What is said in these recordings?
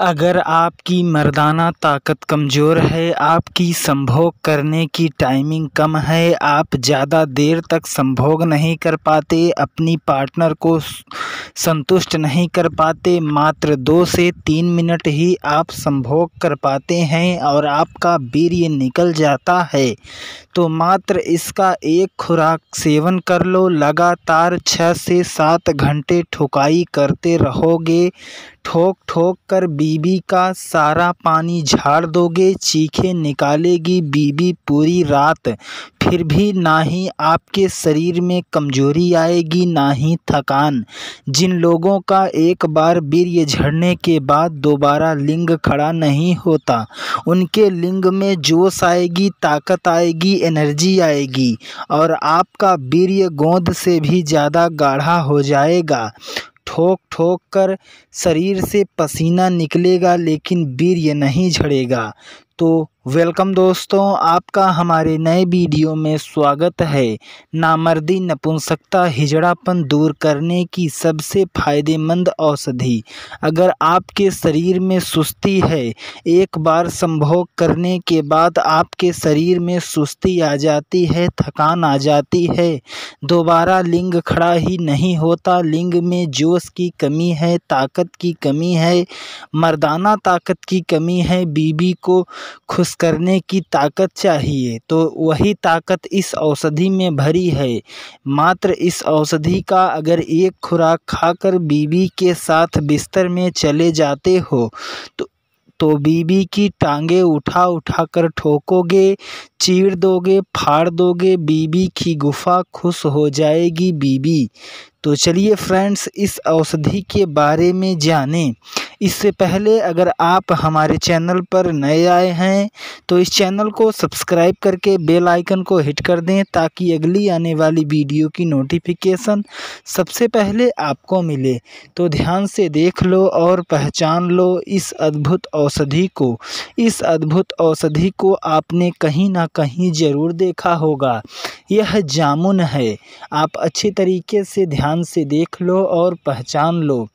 अगर आपकी मर्दाना ताकत कमज़ोर है, आपकी संभोग करने की टाइमिंग कम है, आप ज़्यादा देर तक संभोग नहीं कर पाते, अपनी पार्टनर को संतुष्ट नहीं कर पाते, मात्र दो से तीन मिनट ही आप संभोग कर पाते हैं और आपका वीर्य निकल जाता है तो मात्र इसका एक खुराक सेवन कर लो, लगातार छः से सात घंटे ठुकाई करते रहोगे ठोक ठोक कर बीबी का सारा पानी झाड़ दोगे, चीखें निकालेगी बीबी पूरी रात। फिर भी ना ही आपके शरीर में कमज़ोरी आएगी, ना ही थकान। जिन लोगों का एक बार वीर्य झड़ने के बाद दोबारा लिंग खड़ा नहीं होता, उनके लिंग में जोश आएगी, ताकत आएगी, एनर्जी आएगी और आपका वीर्य गोंद से भी ज़्यादा गाढ़ा हो जाएगा। ठोक ठोक कर शरीर से पसीना निकलेगा लेकिन वीर्य नहीं झड़ेगा। तो वेलकम दोस्तों, आपका हमारे नए वीडियो में स्वागत है। नामर्दी नपुंसकता, हिजड़ापन दूर करने की सबसे फ़ायदेमंद औषधि। अगर आपके शरीर में सुस्ती है, एक बार संभोग करने के बाद आपके शरीर में सुस्ती आ जाती है, थकान आ जाती है। दोबारा लिंग खड़ा ही नहीं होता। लिंग में जोश की कमी है, ताकत की कमी है, मर्दाना ताकत की कमी है। बीबी को खुश खुश करने की ताकत चाहिए। तो वही ताकत इस औषधि में भरी है। मात्र इस औषधि का अगर एक खुराक खाकर बीवी के साथ बिस्तर में चले जाते हो तो तो बीबी की टांगे उठा उठा कर ठोकोगे, चीर दोगे, फाड़ दोगे, बीबी की गुफा खुश हो जाएगी बीबी। तो चलिए फ्रेंड्स, इस औषधि के बारे में जानें। इससे पहले अगर आप हमारे चैनल पर नए आए हैं तो इस चैनल को सब्सक्राइब करके बेल आइकन को हिट कर दें ताकि अगली आने वाली वीडियो की नोटिफिकेशन सबसे पहले आपको मिले। तो ध्यान से देख लो और पहचान लो इस अद्भुत औषधि को। इस अद्भुत औषधि को आपने कहीं ना कहीं ज़रूर देखा होगा। यह जामुन है। आप अच्छे तरीके से ध्यान से देख लो और पहचान लो।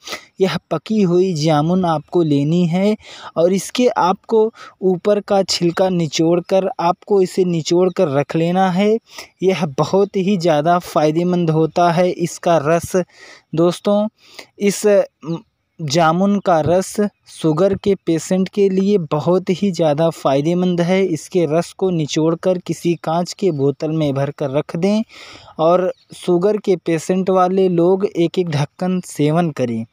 यह पकी हुई जामुन आपको लेनी है और इसके आपको ऊपर का छिलका निचोड़ कर आपको इसे निचोड़ कर रख लेना है। यह बहुत ही ज़्यादा फ़ायदेमंद होता है इसका रस। दोस्तों, इस जामुन का रस शुगर के पेशेंट के लिए बहुत ही ज़्यादा फ़ायदेमंद है। इसके रस को निचोड़कर किसी कांच के बोतल में भर कर रख दें और शुगर के पेशेंट वाले लोग एक एक ढक्कन सेवन करें।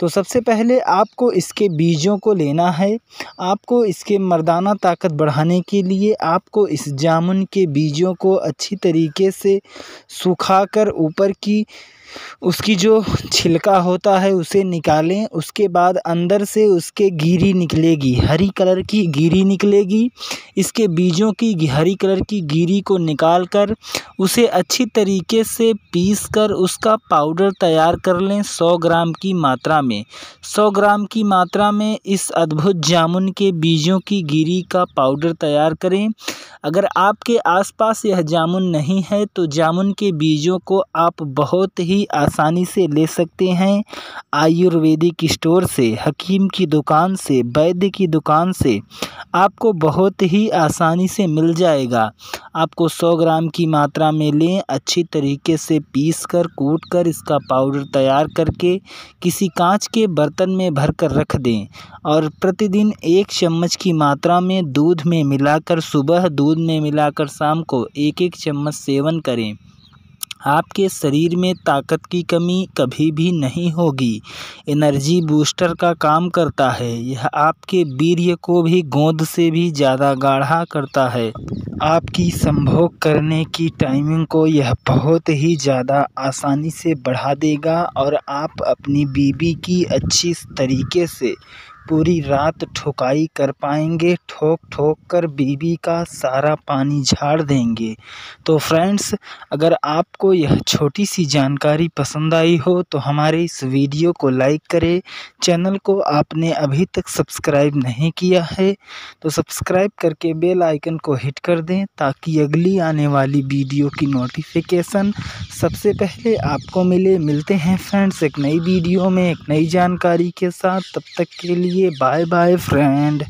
तो सबसे पहले आपको इसके बीजों को लेना है। आपको इसके मर्दाना ताकत बढ़ाने के लिए आपको इस जामुन के बीजों को अच्छी तरीके से सुखाकर ऊपर की उसकी जो छिलका होता है उसे निकालें, उसके बाद अंदर से उसके गिरी निकलेगी। हरी कलर की गिरी निकलेगी। इसके बीजों की हरी कलर की गिरी को निकाल कर उसे अच्छी तरीके से पीस कर उसका पाउडर तैयार कर लें सौ ग्राम की मात्रा में। सौ ग्राम की मात्रा में इस अद्भुत जामुन के बीजों की गिरी का पाउडर तैयार करें। अगर आपके आसपास यह जामुन नहीं है तो जामुन के बीजों को आप बहुत ही आसानी से ले सकते हैं। आयुर्वेदिक स्टोर से, हकीम की दुकान से, वैद्य की दुकान से। आपको बहुत ही आसानी से मिल जाएगा। आपको 100 ग्राम की मात्रा में लें, अच्छी तरीके से पीस कर, कूट कर इसका पाउडर तैयार करके किसी कांच के बर्तन में भर कर रख दें और प्रतिदिन एक चम्मच की मात्रा में दूध में मिलाकर, सुबह दूध में मिलाकर शाम को एक एक चम्मच सेवन करें। आपके शरीर में ताकत की कमी कभी भी नहीं होगी। एनर्जी बूस्टर का काम करता है। यह आपके वीर्य को भी गोंद से भी ज़्यादा गाढ़ा करता है। आपकी संभोग करने की टाइमिंग को यह बहुत ही ज़्यादा आसानी से बढ़ा देगा और आप अपनी बीबी की अच्छी तरीके से पूरी रात ठुकाई कर पाएँगे, ठोक ठोक कर बीबी का सारा पानी झाड़ देंगे। तो फ्रेंड्स अगर आपको यह छोटी सी जानकारी पसंद आई हो तो हमारे इस वीडियो को लाइक करें। चैनल को आपने अभी तक सब्सक्राइब नहीं किया है तो सब्सक्राइब करके बेल आइकन को हिट कर दें, ताकि अगली आने वाली वीडियो की नोटिफिकेशन सबसे पहले आपको मिले। मिलते हैं फ्रेंड्स एक नई वीडियो में, एक नई जानकारी के साथ। तब तक के लिए लिए बाय बाय फ्रेंड